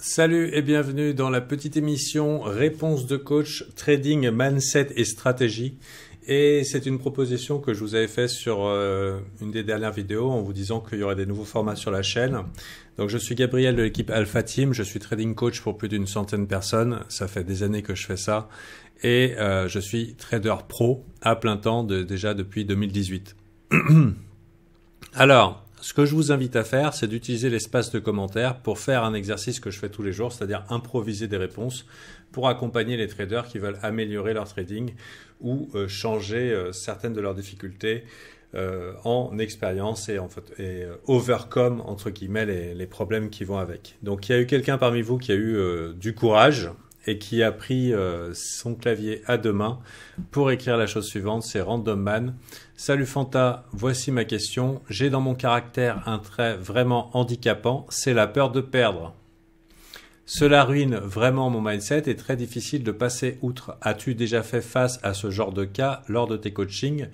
Salut et bienvenue dans la petite émission Réponse de coach Trading Mindset et Stratégie. Et c'est une proposition que je vous avais faite sur euh, une des dernières vidéos en vous disant qu'il y aurait des nouveaux formats sur la chaîne. Donc je suis Gabriel de l'équipe Alpha Team, je suis trading coach pour plus d'une centaine de personnes, ça fait des années que je fais ça. Et euh, je suis trader pro à plein temps déjà depuis 2018. Alors, ce que je vous invite à faire, c'est d'utiliser l'espace de commentaires pour faire un exercice que je fais tous les jours, c'est-à-dire improviser des réponses pour accompagner les traders qui veulent améliorer leur trading ou euh, changer euh, certaines de leurs difficultés euh, en expérience et en fait et overcome entre guillemets les, les, problèmes qui vont avec. Donc il y a eu quelqu'un parmi vous qui a eu du courage et qui a pris son clavier à deux mains pour écrire la chose suivante, c'est Random Man. Salut Fanta, voici ma question. J'ai dans mon caractère un trait vraiment handicapant, c'est la peur de perdre. Cela ruine vraiment mon mindset et très difficile de passer outre. As-tu déjà fait face à ce genre de cas lors de tes coachings?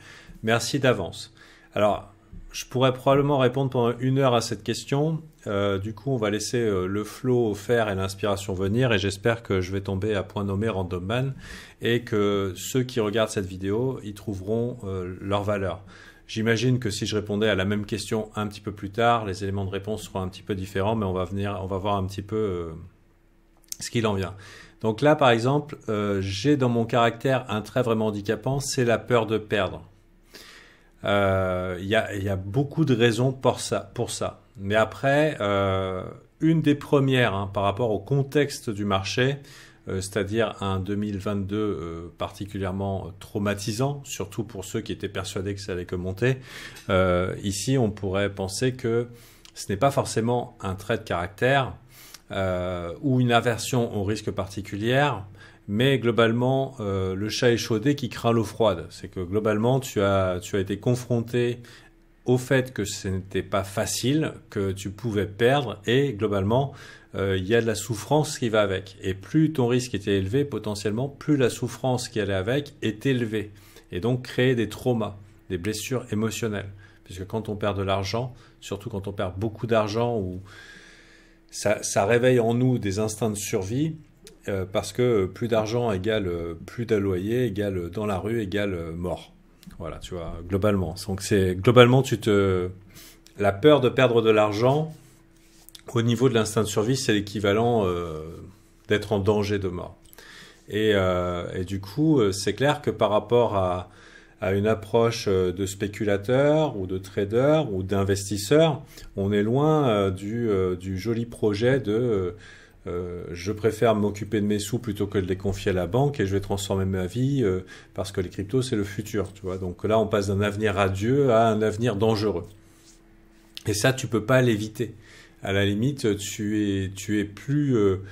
Merci d'avance. Alors, je pourrais probablement répondre pendant une heure à cette question. Euh, du coup, on va laisser euh, le flow faire et l'inspiration venir et j'espère que je vais tomber à point nommé Random Man et que ceux qui regardent cette vidéo y trouveront euh, leur valeur. J'imagine que si je répondais à la même question un petit peu plus tard, les éléments de réponse seront un petit peu différents, mais on va venir, on va voir un petit peu ce qu'il en vient. Donc là, par exemple, j'ai dans mon caractère un trait vraiment handicapant, c'est la peur de perdre. Euh, il y, a, beaucoup de raisons pour ça. Mais après, euh, une des premières hein, par rapport au contexte du marché, euh, c'est-à-dire un 2022 particulièrement traumatisant, surtout pour ceux qui étaient persuadés que ça allait que monter. ici, on pourrait penser que ce n'est pas forcément un trait de caractère ou une aversion au risque particulière, mais globalement, euh, le chat échaudé qui craint l'eau froide. C'est que globalement, tu as, tu as été confronté au fait que ce n'était pas facile, que tu pouvais perdre, et globalement, euh, il y a de la souffrance qui va avec. Et plus ton risque était élevé, potentiellement, plus la souffrance qui allait avec est élevée. Et donc créer des traumas, des blessures émotionnelles. Puisque quand on perd de l'argent, surtout quand on perd beaucoup d'argent, ou ça, ça réveille en nous des instincts de survie, euh, parce que plus d'argent égale euh, plus de loyer, égale dans la rue, égale euh, mort. Voilà, tu vois, globalement. Donc c'est globalement, tu te la peur de perdre de l'argent au niveau de l'instinct de survie, c'est l'équivalent d'être en danger de mort. Et, du coup, c'est clair que par rapport à, une approche de spéculateur ou de trader ou d'investisseur, on est loin du joli projet de euh, je préfère m'occuper de mes sous plutôt que de les confier à la banque et je vais transformer ma vie euh, parce que les cryptos c'est le futur, tu. Donc là on passe d'un avenir radieux à un avenir dangereux. Et ça tu peux pas l'éviter. À la limite tu es tu es plus euh,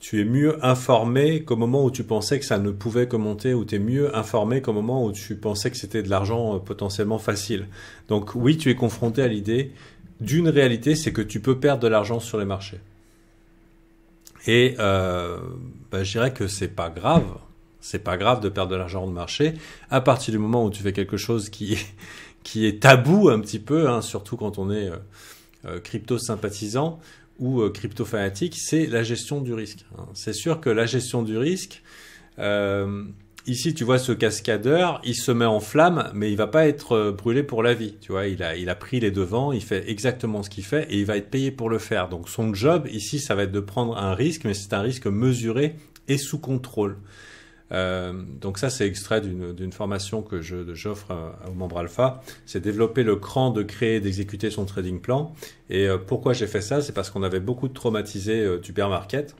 tu es mieux informé qu'au moment où tu pensais que ça ne pouvait que monter, ou tu es mieux informé qu'au moment où tu pensais que c'était de l'argent potentiellement facile. Donc oui, tu es confronté à l'idée d'une réalité, c'est que tu peux perdre de l'argent sur les marchés. Et euh, bah, je dirais que c'est pas grave. C'est pas grave de perdre de l'argent de marché à partir du moment où tu fais quelque chose qui est, qui est tabou un petit peu, hein, surtout quand on est euh, euh crypto sympathisant ou euh, crypto fanatique, c'est la gestion du risque. Hein. C'est sûr que la gestion du risque, euh, Ici, tu vois ce cascadeur, il se met en flamme, mais il va pas être euh, brûlé pour la vie. Tu vois, il a, il a pris les devants, il fait exactement ce qu'il fait et il va être payé pour le faire. Donc, son job ici, ça va être de prendre un risque, mais c'est un risque mesuré et sous contrôle. Euh, donc ça, c'est extrait d'une formation que j'offre aux membres alpha. C'est développer le cran de créer d'exécuter son trading plan. Et euh, pourquoi j'ai fait ça? C'est parce qu'on avait beaucoup de traumatisés euh, du bear market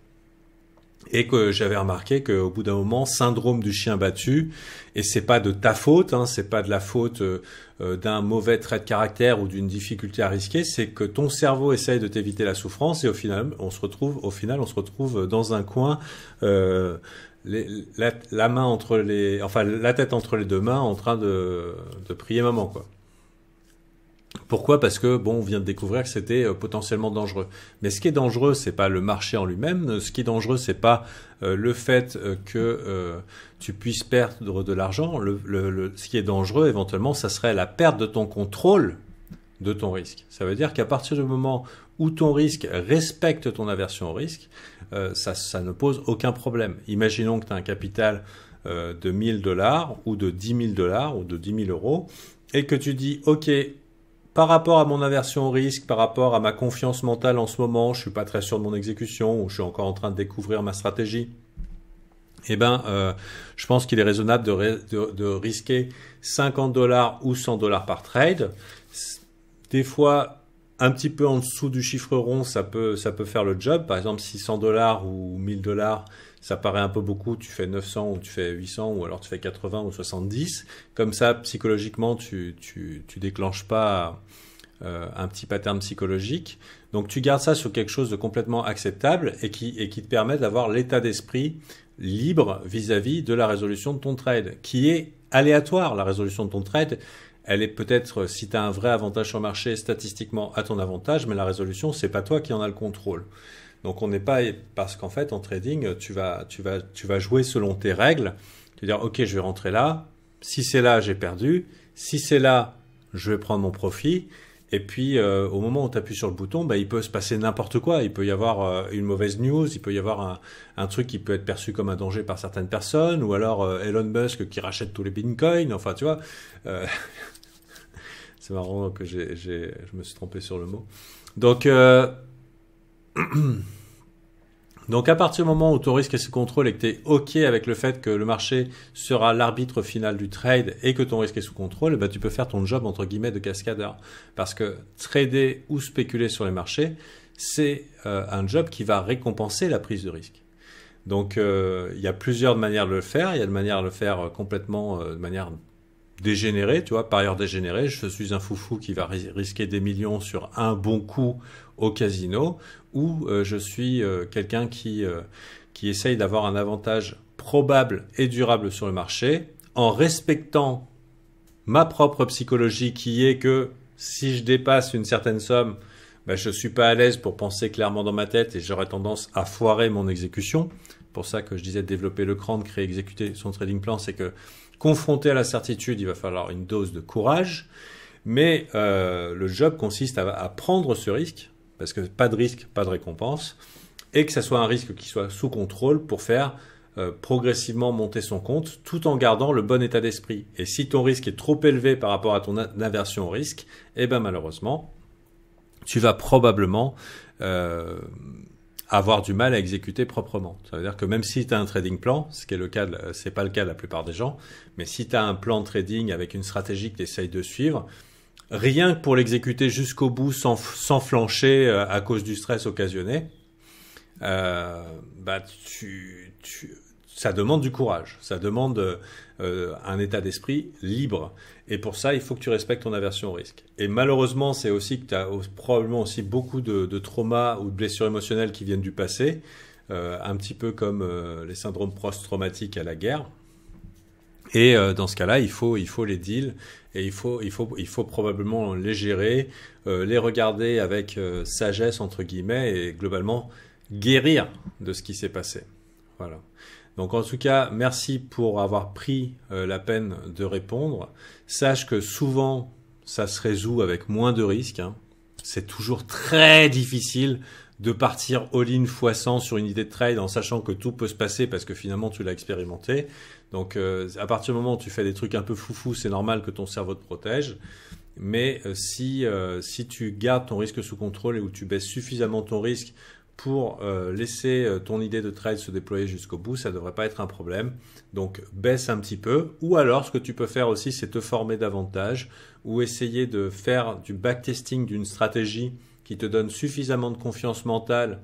et que j'avais remarqué qu'au bout d'un moment, syndrome du chien battu, et c'est pas de ta faute, hein, c'est pas de la faute euh, euh, d'un mauvais trait de caractère ou d'une difficulté à risquer, c'est que ton cerveau essaye de t'éviter la souffrance et au final, on se retrouve, au final, on se retrouve dans un coin, euh, la, main entre les, enfin la tête entre les deux mains, en train de, de prier maman, quoi. Pourquoi? Parce que bon, on vient de découvrir que c'était euh, potentiellement dangereux. Mais ce qui est dangereux, c'est pas le marché en lui-même. Ce qui est dangereux, c'est pas euh, le fait euh, que tu puisses perdre de l'argent. Ce qui est dangereux, éventuellement, ça serait la perte de ton contrôle de ton risque. Ça veut dire qu'à partir du moment où ton risque respecte ton aversion au risque, ça, ne pose aucun problème. Imaginons que tu as un capital de 1000 dollars ou de 10 000 dollars ou de 10 000 euros et que tu dis, OK, par rapport à mon aversion au risque, par rapport à ma confiance mentale en ce moment, je suis pas très sûr de mon exécution ou je suis encore en train de découvrir ma stratégie. Eh ben, euh, je pense qu'il est raisonnable de, risquer 50 dollars ou 100 dollars par trade. Des fois, un petit peu en dessous du chiffre rond, ça peut, ça peut faire le job. Par exemple, 600 dollars ou 1000 dollars, ça paraît un peu beaucoup. Tu fais 900 ou tu fais 800 ou alors tu fais 80 ou 70. Comme ça, psychologiquement, tu, tu, tu déclenches pas euh, un petit pattern psychologique. Donc, tu gardes ça sur quelque chose de complètement acceptable et qui, et qui te permet d'avoir l'état d'esprit libre vis-à-vis -vis de la résolution de ton trade, qui est aléatoire. La résolution de ton trade, elle est peut-être, si tu as un vrai avantage sur le marché, statistiquement à ton avantage, mais la résolution, c'est pas toi qui en as le contrôle. Donc on n'est pas parce qu'en fait en trading, tu vas, tu vas, tu vas jouer selon tes règles. Tu vas dire ok, je vais rentrer là. Si c'est là, j'ai perdu. Si c'est là, je vais prendre mon profit. Et puis euh, au moment où tu appuies sur le bouton, bah, il peut se passer n'importe quoi. Il peut y avoir euh, une mauvaise news, il peut y avoir un, un, truc qui peut être perçu comme un danger par certaines personnes, ou alors euh, Elon Musk qui rachète tous les bitcoins. Enfin, tu vois, c'est marrant que j'ai, je me suis trompé sur le mot. Donc Donc à partir du moment où ton risque est sous contrôle et que tu es OK avec le fait que le marché sera l'arbitre final du trade et que ton risque est sous contrôle, bah, tu peux faire ton job entre guillemets de cascadeur. Parce que trader ou spéculer sur les marchés, c'est euh, un job qui va récompenser la prise de risque. Donc euh, il y a plusieurs manières de le faire. Il y a de manière de le faire euh, complètement de manière dégénérée, tu vois, par ailleurs dégénéré. Je suis un foufou qui va risquer des millions sur un bon coup au casino, ou euh, je suis euh, quelqu'un qui, euh, qui essaye d'avoir un avantage probable et durable sur le marché, en respectant ma propre psychologie qui est que si je dépasse une certaine somme, ben, je ne suis pas à l'aise pour penser clairement dans ma tête et j'aurais tendance à foirer mon exécution. Pour ça que je disais développer le cran, de créer, exécuter son trading plan, c'est que confronté à la certitude, il va falloir une dose de courage. Mais le job consiste à prendre ce risque, parce que pas de risque, pas de récompense, et que ça soit un risque qui soit sous contrôle pour faire euh, progressivement monter son compte tout en gardant le bon état d'esprit. Et si ton risque est trop élevé par rapport à ton aversion au risque, eh ben malheureusement, tu vas probablement euh, avoir du mal à exécuter proprement. Ça veut dire que même si tu as un trading plan, ce qui est le cas, c'est pas le cas de la plupart des gens, mais si tu as un plan de trading avec une stratégie que tu essayes de suivre, rien que pour l'exécuter jusqu'au bout sans, sans flancher euh, à cause du stress occasionné, euh, bah tu, tu, ça demande du courage, ça demande euh, un état d'esprit libre. Et pour ça, il faut que tu respectes ton aversion au risque. Et malheureusement, c'est aussi que tu as probablement aussi beaucoup de, traumas ou de blessures émotionnelles qui viennent du passé, euh, un petit peu comme euh, les syndromes post-traumatiques à la guerre. Et euh, dans ce cas-là, il faut, les deals et il faut, il faut, probablement les gérer, euh, les regarder avec euh, sagesse entre guillemets et globalement guérir de ce qui s'est passé. Voilà. Donc en tout cas, merci pour avoir pris la peine de répondre. Sache que souvent, ça se résout avec moins de risques. Hein. C'est toujours très difficile de partir all-in x 100 sur une idée de trade en sachant que tout peut se passer parce que finalement tu l'as expérimenté. Donc euh, à partir du moment où tu fais des trucs un peu foufou, c'est normal que ton cerveau te protège. Mais euh, si, euh, si tu gardes ton risque sous contrôle et où tu baisses suffisamment ton risque pour laisser ton idée de trade se déployer jusqu'au bout, ça ne devrait pas être un problème. Donc baisse un petit peu. Ou alors ce que tu peux faire aussi, c'est te former davantage ou essayer de faire du backtesting d'une stratégie qui te donne suffisamment de confiance mentale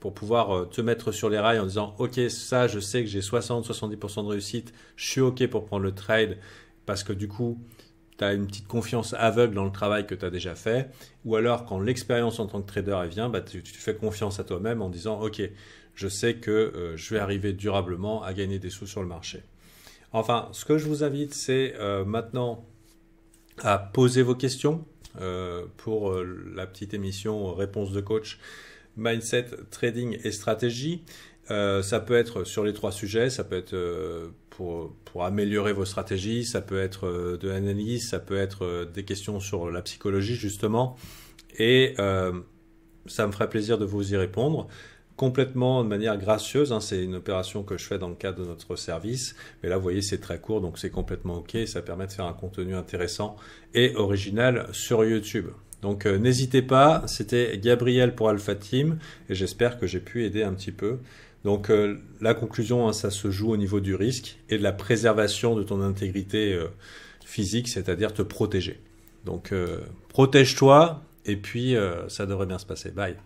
pour pouvoir euh, te mettre sur les rails en disant ok ça je sais que j'ai 60-70% de réussite, je suis ok pour prendre le trade parce que du coup une petite confiance aveugle dans le travail que tu as déjà fait ou alors quand l'expérience en tant que trader elle vient, bah, tu, fais confiance à toi-même en disant ok je sais que euh, je vais arriver durablement à gagner des sous sur le marché. Enfin ce que je vous invite c'est euh, maintenant à poser vos questions pour la petite émission Réponse de coach mindset, trading et stratégie. Euh, ça peut être sur les trois sujets, ça peut être euh, pour, améliorer vos stratégies, ça peut être euh, de l'analyse, ça peut être des questions sur la psychologie justement. Et ça me ferait plaisir de vous y répondre complètement de manière gracieuse. Hein, c'est une opération que je fais dans le cadre de notre service. Mais là, vous voyez, c'est très court, donc c'est complètement OK. Ça permet de faire un contenu intéressant et original sur YouTube. Donc n'hésitez pas, c'était Gabriel pour Alpha Team et j'espère que j'ai pu aider un petit peu. Donc euh, la conclusion, hein, ça se joue au niveau du risque et de la préservation de ton intégrité euh, physique, c'est-à-dire te protéger. Donc euh, protège-toi et puis ça devrait bien se passer. Bye.